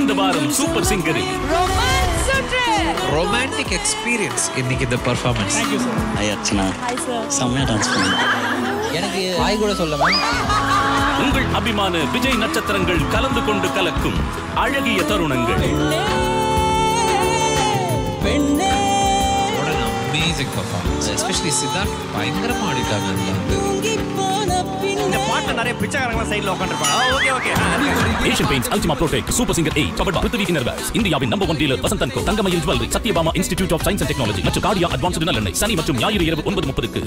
இந்த வாரம் super சிங்கரில் romantic experience இன்னைக்கு இந்த பர்ஃபார்மன்ஸ் ஹாய் அர்ச்சனா செம்மையா டான்ஸ் பண்ணுங்க. எனக்கு ஹாய் கூட சொல்ல உங்கள் அபிமான விஜய் நட்சத்திரங்கள் கலந்து கொண்டு கலக்கும் அழகிய தருணங்கள். அமேசிங் பர்ஃபார்மன்ஸ் எஸ்பெஷலி சித்தார்த் பயங்கரமா ஆடிட்டாங்க. நிறைய பிச்சைக்காரங்க சைடுல உட்காந்துருப்பாங்க okay okay Asian Paints Ultima Protek Super Singer eight power Prithvi innerwears இந்தியாவின் number one dealer Vasanthan Co Thangamayil Jewellery Sathyabama Institute of Science and Technology மற்றும் கார்டியா அட்வான்ஸ்டு நல்லெண்ணெய் சனி மற்றும் ஞாயிறு இரவு ஒன்பது முப்பதுக்கு